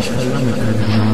光はみたいな。